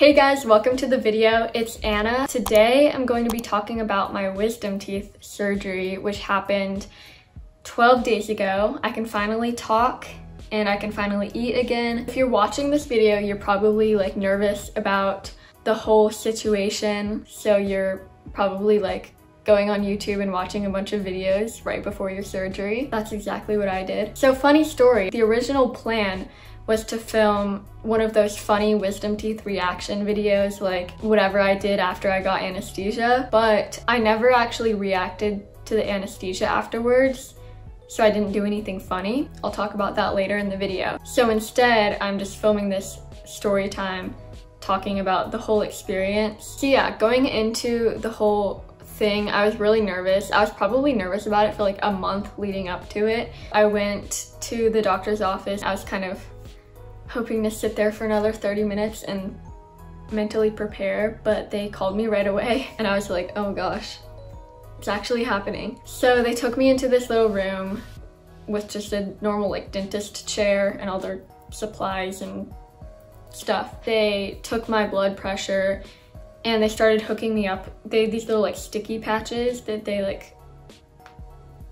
Hey guys, welcome to the video. It's Anna. Today I'm going to be talking about my wisdom teeth surgery, which happened 12 days ago. I can finally talk and I can finally eat again. If you're watching this video, you're probably like nervous about the whole situation. So you're probably like going on YouTube and watching a bunch of videos right before your surgery. That's exactly what I did. So funny story, the original plan was to film one of those funny wisdom teeth reaction videos like whatever I did after I got anesthesia, but I never actually reacted to the anesthesia afterwards so I didn't do anything funny. I'll talk about that later in the video. So instead, I'm just filming this story time talking about the whole experience. So yeah, going into the whole thing, I was really nervous. I was probably nervous about it for like a month leading up to it. I went to the doctor's office. I was kind of hoping to sit there for another 30 minutes and mentally prepare, but they called me right away and I was like, oh gosh, it's actually happening. So they took me into this little room with just a normal like dentist chair and all their supplies and stuff. They took my blood pressure and they started hooking me up. They had these little like sticky patches that they like,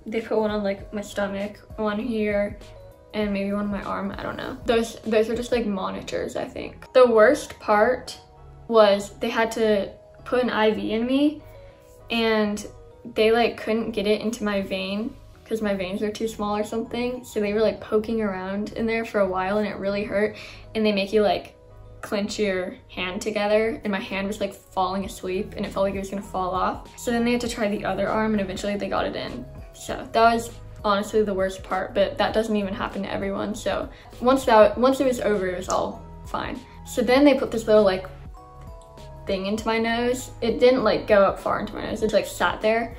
they put one on like my stomach, one here, and maybe one on my arm, I don't know. Those, those are just like monitors, I think. The worst part was they had to put an IV in me and they like couldn't get it into my vein because my veins are too small or something. So they were like poking around in there for a while and it really hurt. And they make you like clench your hand together and my hand was like falling asleep and it felt like it was gonna fall off. So then they had to try the other arm and eventually they got it in. So that was honestly the worst part, but that doesn't even happen to everyone. So once that once it was over, it was all fine. So then they put this little like thing into my nose. It didn't like go up far into my nose. It like sat there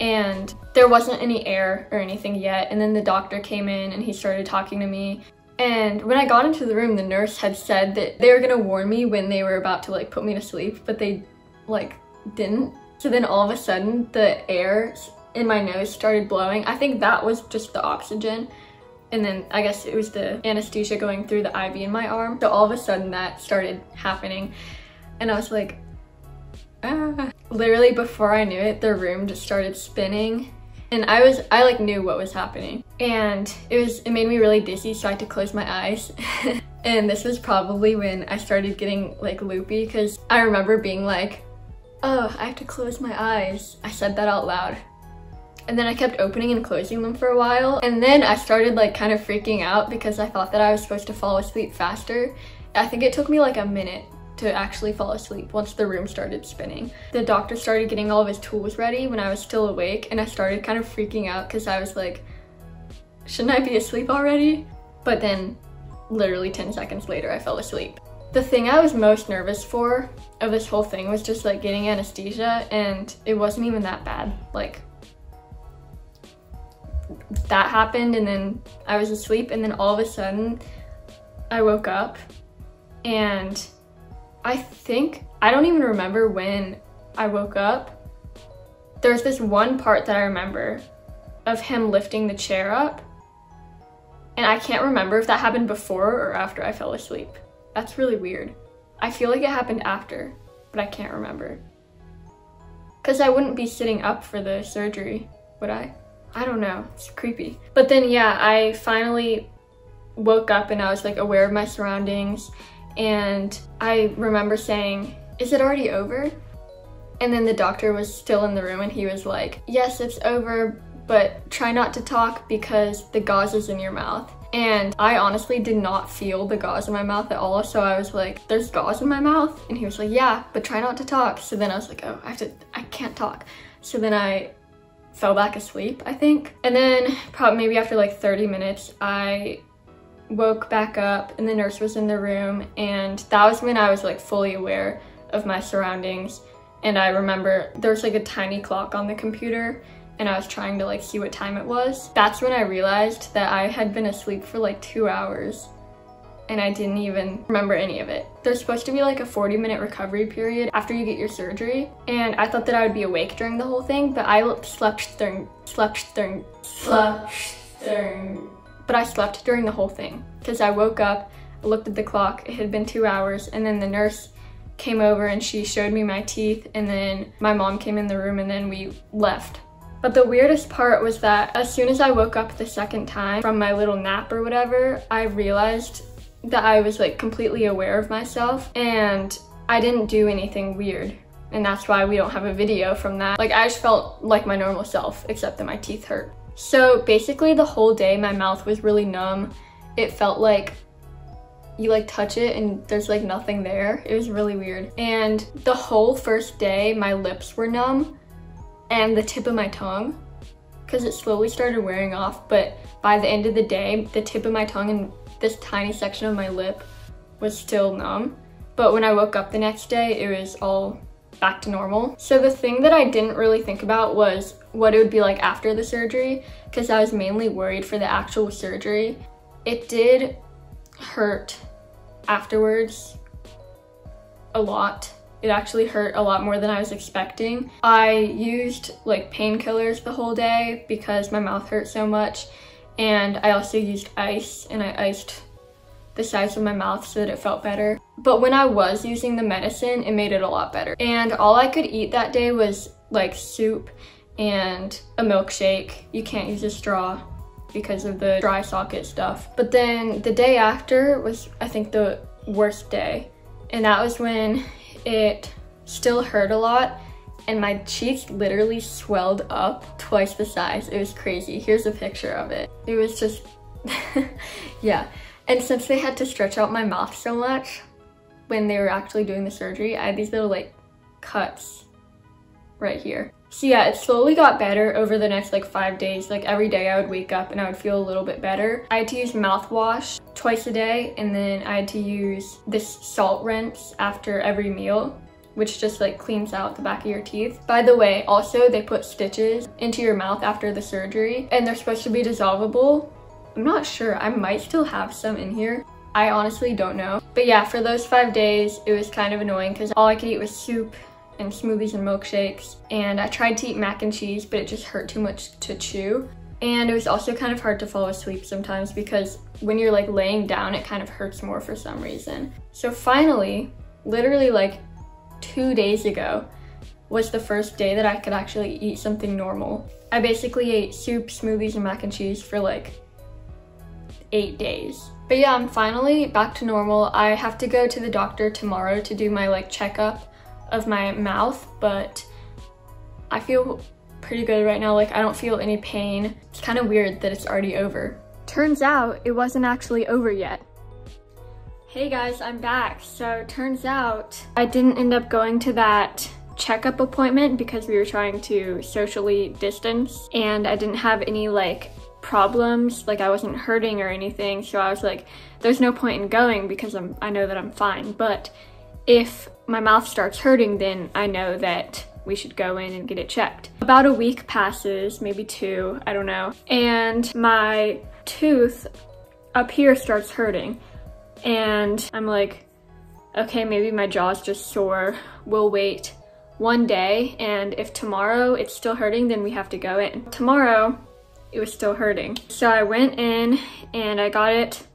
and there wasn't any air or anything yet. And then the doctor came in and he started talking to me. And when I got into the room, the nurse had said that they were gonna warn me when they were about to like put me to sleep, but they like didn't. So then all of a sudden the air in my nose started blowing. I think that was just the oxygen. And then I guess it was the anesthesia going through the IV in my arm. So all of a sudden that started happening. And I was like, ah. Literally before I knew it, the room just started spinning. And I was, I like knew what was happening. And it was, it made me really dizzy so I had to close my eyes. and this was probably when I started getting like loopy because I remember being like, oh, I have to close my eyes. I said that out loud and then I kept opening and closing them for a while. And then I started like kind of freaking out because I thought that I was supposed to fall asleep faster. I think it took me like a minute to actually fall asleep once the room started spinning. The doctor started getting all of his tools ready when I was still awake and I started kind of freaking out because I was like, shouldn't I be asleep already? But then literally 10 seconds later, I fell asleep. The thing I was most nervous for of this whole thing was just like getting anesthesia and it wasn't even that bad. Like that happened and then I was asleep and then all of a sudden I woke up and I think, I don't even remember when I woke up. There's this one part that I remember of him lifting the chair up and I can't remember if that happened before or after I fell asleep. That's really weird. I feel like it happened after, but I can't remember. Because I wouldn't be sitting up for the surgery, would I? I don't know, it's creepy. But then yeah, I finally woke up and I was like aware of my surroundings and I remember saying, is it already over? And then the doctor was still in the room and he was like, yes, it's over, but try not to talk because the gauze is in your mouth. And I honestly did not feel the gauze in my mouth at all. So I was like, there's gauze in my mouth? And he was like, yeah, but try not to talk. So then I was like, oh, I have to, I can't talk. So then I fell back asleep, I think. And then probably maybe after like 30 minutes, I woke back up and the nurse was in the room and that was when I was like fully aware of my surroundings. And I remember there was like a tiny clock on the computer and I was trying to like see what time it was. That's when I realized that I had been asleep for like two hours and I didn't even remember any of it. There's supposed to be like a 40 minute recovery period after you get your surgery. And I thought that I would be awake during the whole thing, but I slept during, slept during, slept during, but I slept during the whole thing because I woke up, looked at the clock, it had been two hours, and then the nurse came over and she showed me my teeth and then my mom came in the room and then we left. But the weirdest part was that as soon as I woke up the second time from my little nap or whatever, I realized that I was like completely aware of myself and I didn't do anything weird. And that's why we don't have a video from that. Like I just felt like my normal self, except that my teeth hurt. So basically the whole day my mouth was really numb. It felt like you like touch it and there's like nothing there. It was really weird. And the whole first day my lips were numb and the tip of my tongue because it slowly started wearing off. But by the end of the day, the tip of my tongue and this tiny section of my lip was still numb. But when I woke up the next day, it was all back to normal. So the thing that I didn't really think about was what it would be like after the surgery because I was mainly worried for the actual surgery. It did hurt afterwards a lot. It actually hurt a lot more than I was expecting. I used like painkillers the whole day because my mouth hurt so much. And I also used ice and I iced the sides of my mouth so that it felt better. But when I was using the medicine, it made it a lot better. And all I could eat that day was like soup and a milkshake. You can't use a straw because of the dry socket stuff. But then the day after was, I think, the worst day. And that was when it still hurt a lot and my cheeks literally swelled up twice the size. It was crazy. Here's a picture of it. It was just, yeah. And since they had to stretch out my mouth so much when they were actually doing the surgery, I had these little like cuts right here. So yeah, it slowly got better over the next like five days. Like every day I would wake up and I would feel a little bit better. I had to use mouthwash twice a day and then I had to use this salt rinse after every meal which just like cleans out the back of your teeth. By the way, also they put stitches into your mouth after the surgery and they're supposed to be dissolvable. I'm not sure, I might still have some in here. I honestly don't know. But yeah, for those five days, it was kind of annoying because all I could eat was soup and smoothies and milkshakes. And I tried to eat mac and cheese, but it just hurt too much to chew. And it was also kind of hard to fall asleep sometimes because when you're like laying down, it kind of hurts more for some reason. So finally, literally like two days ago, was the first day that I could actually eat something normal. I basically ate soup, smoothies, and mac and cheese for like eight days. But yeah, I'm finally back to normal. I have to go to the doctor tomorrow to do my like checkup of my mouth, but I feel pretty good right now. Like I don't feel any pain. It's kind of weird that it's already over. Turns out it wasn't actually over yet. Hey guys, I'm back. So turns out I didn't end up going to that checkup appointment because we were trying to socially distance and I didn't have any like problems like I wasn't hurting or anything so I was like there's no point in going because I'm I know that I'm fine but if my mouth starts hurting, then I know that we should go in and get it checked. About a week passes, maybe two, I don't know, and my tooth up here starts hurting. And I'm like, okay, maybe my jaw's just sore. We'll wait one day, and if tomorrow it's still hurting, then we have to go in. Tomorrow, it was still hurting. So I went in and I got it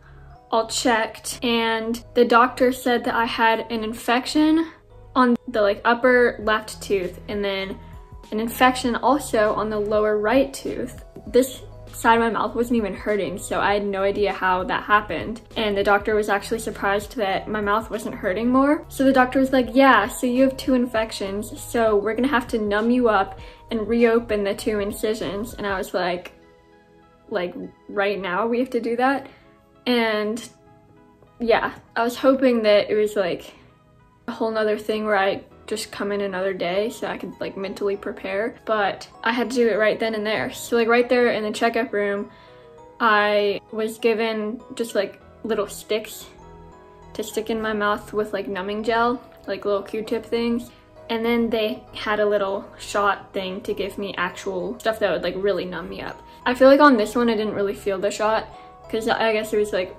all checked and the doctor said that I had an infection on the like upper left tooth and then an infection also on the lower right tooth. This side of my mouth wasn't even hurting, so I had no idea how that happened. And the doctor was actually surprised that my mouth wasn't hurting more. So the doctor was like, yeah, so you have two infections, so we're gonna have to numb you up and reopen the two incisions. And I was like, like right now we have to do that? And yeah, I was hoping that it was like a whole nother thing where I just come in another day so I could like mentally prepare, but I had to do it right then and there. So like right there in the checkup room, I was given just like little sticks to stick in my mouth with like numbing gel, like little Q-tip things. And then they had a little shot thing to give me actual stuff that would like really numb me up. I feel like on this one I didn't really feel the shot because I guess it was like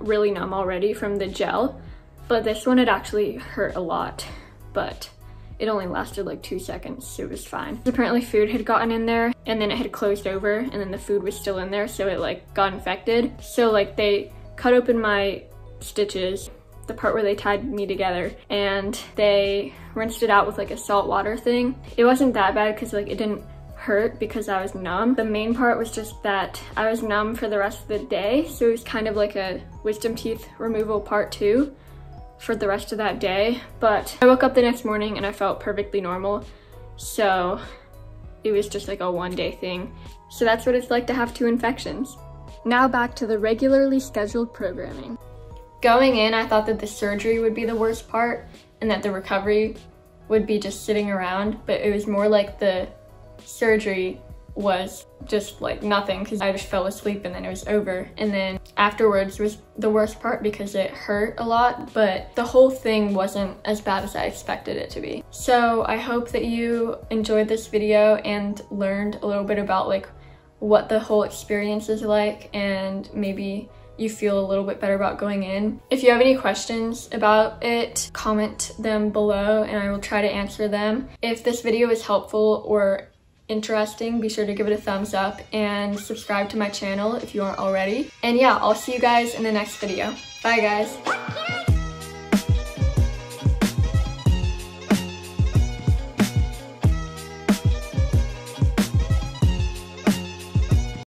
really numb already from the gel. But this one, it actually hurt a lot, but it only lasted like two seconds, so it was fine. Apparently food had gotten in there and then it had closed over and then the food was still in there, so it like got infected. So like they cut open my stitches the part where they tied me together and they rinsed it out with like a salt water thing. It wasn't that bad because like it didn't hurt because I was numb. The main part was just that I was numb for the rest of the day. So it was kind of like a wisdom teeth removal part two for the rest of that day. But I woke up the next morning and I felt perfectly normal. So it was just like a one day thing. So that's what it's like to have two infections. Now back to the regularly scheduled programming. Going in, I thought that the surgery would be the worst part and that the recovery would be just sitting around, but it was more like the surgery was just like nothing because I just fell asleep and then it was over. And then afterwards was the worst part because it hurt a lot, but the whole thing wasn't as bad as I expected it to be. So I hope that you enjoyed this video and learned a little bit about like what the whole experience is like and maybe you feel a little bit better about going in. If you have any questions about it, comment them below and I will try to answer them. If this video was helpful or interesting, be sure to give it a thumbs up and subscribe to my channel if you aren't already. And yeah, I'll see you guys in the next video. Bye guys.